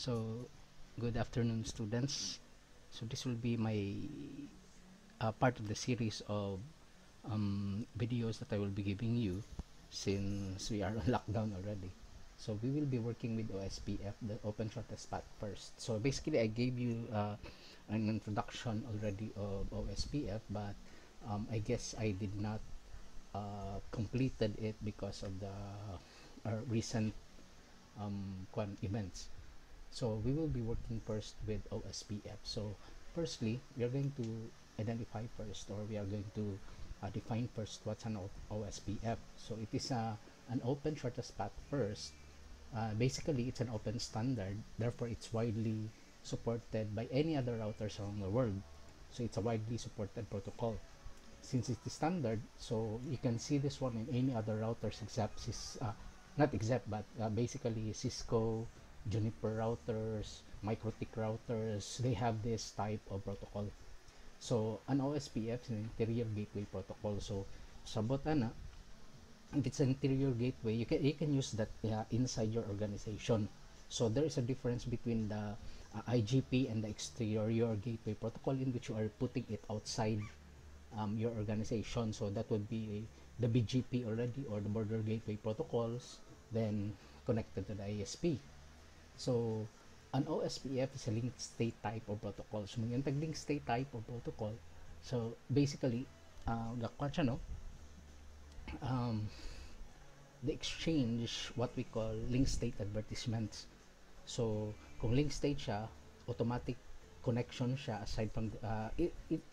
So, good afternoon, students. So, this will be my uh, part of the series of um, videos that I will be giving you since we are on lockdown already. So, we will be working with OSPF, the Open Shortest Path first. So, basically, I gave you uh, an introduction already of OSPF, but um, I guess I did not uh, completed it because of the uh, recent um, events. So we will be working first with OSPF. So firstly, we are going to identify first or we are going to uh, define first what's an OSPF. So it is a, an open shortest path first. Uh, basically, it's an open standard. Therefore, it's widely supported by any other routers around the world. So it's a widely supported protocol. Since it's standard, so you can see this one in any other routers except, uh, not except, but uh, basically Cisco, Juniper routers, MikroTik routers, they have this type of protocol. So, an OSPF is an interior gateway protocol. So, ana, if it's an interior gateway, you can you can use that uh, inside your organization. So, there is a difference between the uh, IGP and the exterior gateway protocol in which you are putting it outside um, your organization. So, that would be the BGP already or the border gateway protocols then connected to the ISP. So, an OSPF is a linked state type of protocol. So, yung tag-linked state type of protocol, so basically, uh, siya, no? Um, the exchange what we call link state advertisements. So, kung link state siya, automatic connection siya aside from, uh, it, it,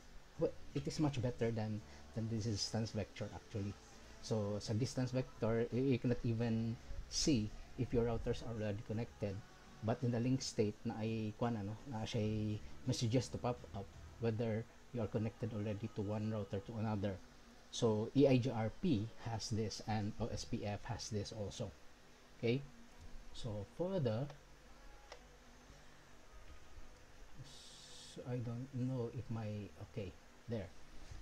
it is much better than, than this distance vector actually. So, sa distance vector, you cannot even see if your routers are already connected but in the link state na ay kuan ano na siya messages to pop up whether you are connected already to one router to another. So EIGRP has this and OSPF has this also. Okay? So further so I don't know if my okay there.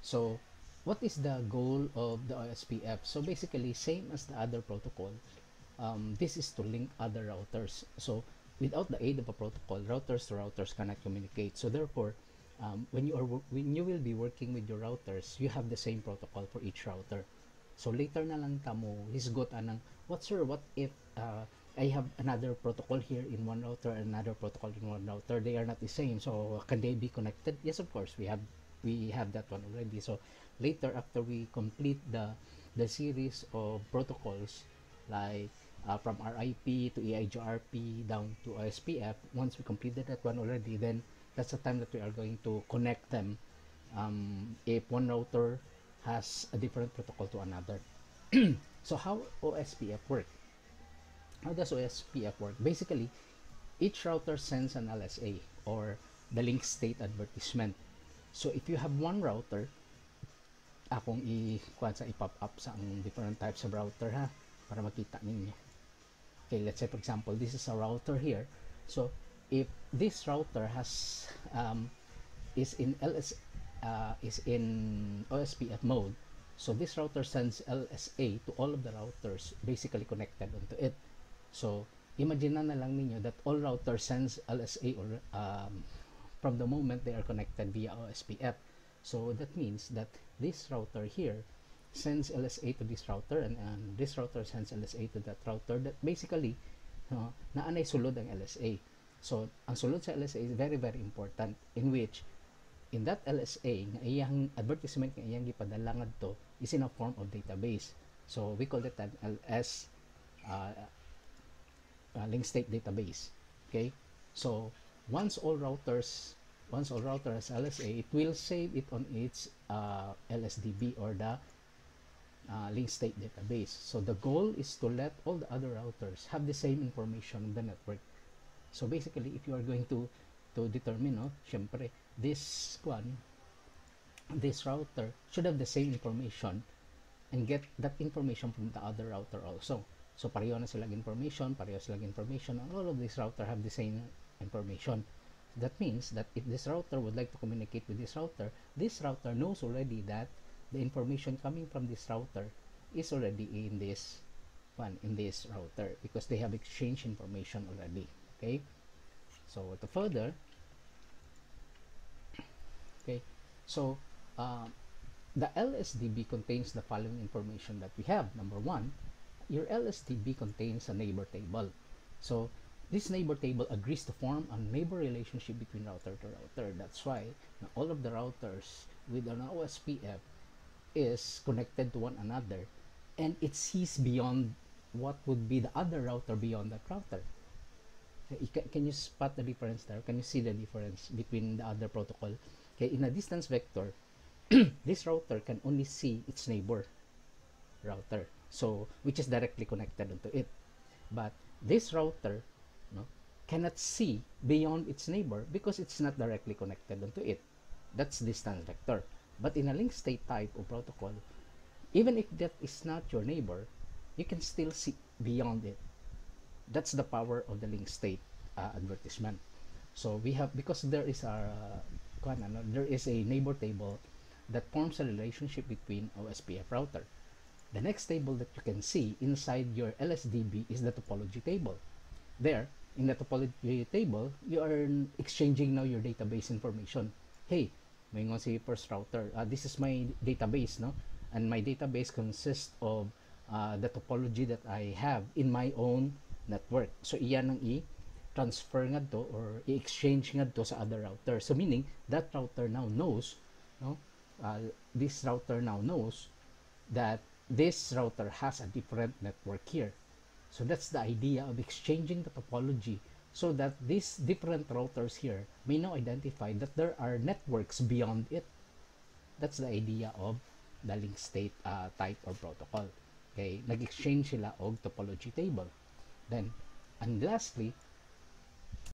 So what is the goal of the OSPF so basically same as the other protocol um, this is to link other routers. So without the aid of a protocol routers to routers cannot communicate. So therefore um, when you are when you will be working with your routers you have the same protocol for each router. So later na lang kamo hisgot anang what sir what if uh, I have another protocol here in one router another protocol in one router? They are not the same so can they be connected? Yes of course we have we have that one already. So later after we complete the the series of protocols like uh, from RIP to EIGRP down to OSPF, once we completed that one already, then that's the time that we are going to connect them um, if one router has a different protocol to another. so how OSPF work? How does OSPF work? Basically, each router sends an LSA or the link state advertisement. So if you have one router, akong i-kuan sa i-pop up sa ang different types of router ha para makita ninyo okay let's say for example this is a router here. So if this router has um, is in LS uh, is in OSPF mode so this router sends LSA to all of the routers basically connected onto it. So imagine na, na lang ninyo that all routers sends LSA or um, from the moment they are connected via OSPF so that means that this router here sends LSA to this router and, and this router sends LSA to that router that basically uh, naanay sulod ang LSA so ang sulod sa LSA is very very important in which in that LSA nga iyang advertisement nga iyang gipadala ngadto is in a form of database. So we call it an LS uh, uh, link state database. Okay? So once all routers once all routers LSA it will save it on its uh, LSDB or the uh, link state database. So the goal is to let all the other routers have the same information on the network. So basically, if you are going to to determine, no, syempre, this one, this router should have the same information and get that information from the other router also. So pareho na silang information, pareho silang information, and all of these router have the same information. That means that if this router would like to communicate with this router, this router knows already that the information coming from this router is already in this one in this router because they have exchanged information already okay So to further, okay, so uh, the LSDB contains the following information that we have. Number one, your LSDB contains a neighbor table. So this neighbor table agrees to form a neighbor relationship between router to router. That's why all of the routers with an OSPF is connected to one another and it sees beyond what would be the other router beyond that router. Can you spot the difference there? Can you see the difference between the other protocol? Okay, in a distance vector, this router can only see its neighbor router, so which is directly connected into it. But this router no, cannot see beyond its neighbor because it's not directly connected onto it. That's distance vector. But in a link state type of protocol, even if that is not your neighbor, you can still see beyond it. That's the power of the link state uh, advertisement. So we have because there is a uh, there is a neighbor table that forms a relationship between OSPF router. The next table that you can see inside your LSDB is the topology table. There, in the topology table, you are exchanging now your database information. Hey, may si first router. Uh, this is my database, no? And my database consists of uh, the topology that I have in my own network. So iyan ang i-transfer nga to or i-exchange nga to sa other router. So meaning that router now knows, no? Uh, this router now knows that this router has a different network here. So that's the idea of exchanging the topology so that these different routers here may now identify that there are networks beyond it. That's the idea of the link state uh, type or protocol. Okay, nag-exchange sila og topology table. Then, and lastly,